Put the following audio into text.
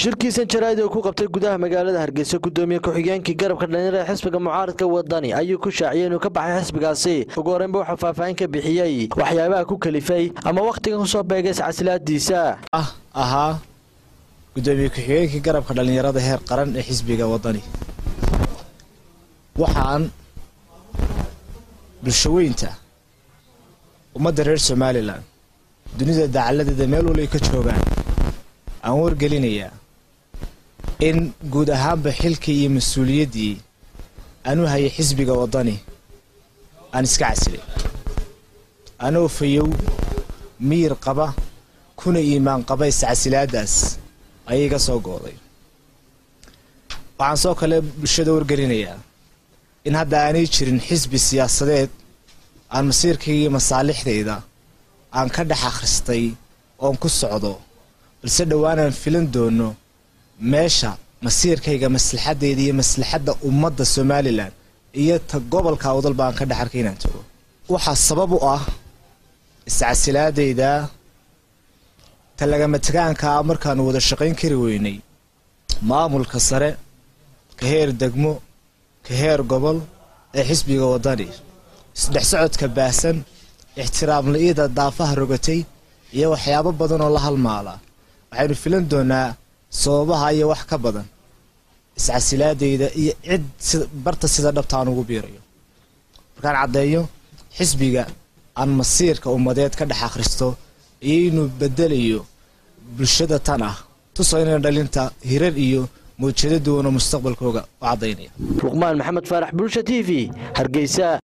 shirkiisan jaraa'id oo ku qabtay gudaha magaalada hargeysa gudoomiye ku-xigeenkii garabka dhalinyarada xisbiga mucaaradka wadani ayuu ku shaaciyey inuu ka baxay xisbigaasi. Ugu horreynba wuxuu faahfaahin ka bixiyey. Waxyaabaha ku kalifay ama wakhtigan ku soo beegay iscasilaadiisa ah ahaa gudoomiye ku-xigeenkii garabka dhallinyarada heer qaran ee xisbiga wadani waxaan bulshaweynta ummadda reer somalilan dunida dacaladeeda meel walay ka joogaan aan wargelinayaa in guud ahaanba xilkii iyo mas'uuliyaddii aan u hayay xisbiga waddani. Aan iska casilay anoo fayow miyir qaba kuna iimaan qaba iscasilaadaas ayay ga soo gooday. Waxaan soo kale bulshada wargelinayaa in hadda aanay jirin xisbi siyaasadeed aan masiirkayga iyo masaalixdayda aan ka dhex akhristay oon ku socdo balse dhowaanaan filan doono meesha masiirkayga maslaxadeyda iyo maslaxadda ummadda somalilan iyo ta gobolka awdal baan ka dhex arkay inaan tago waxaa sabab u ah iscasilaadayda ta lagama tegaanka ah markaanu wada shaqayn kari weynay. Maamulka sare ka heer degmo ka heer gobol ee xisbiga waddani. Isdhex socodka baahsan ixtiraam la-ida daafaha rogatay iyo waxyaabo badan oo la halmaala waxaynu filan doonaa sababaha iyo wax ka badan iscasilaadayda iyo cid barta sida dhabta aan ugu biirayo. Markaan caddeeyo xisbiga aan masiirka ummadeed ka dhex akhristo iyo bedelayo bulshada tan ah. Tusayna dhalinta hirar iyo mawjado duwanoo mustaqbalkooga u caddaynaya luqmaan maxamed faarax bulsha t v hargeysa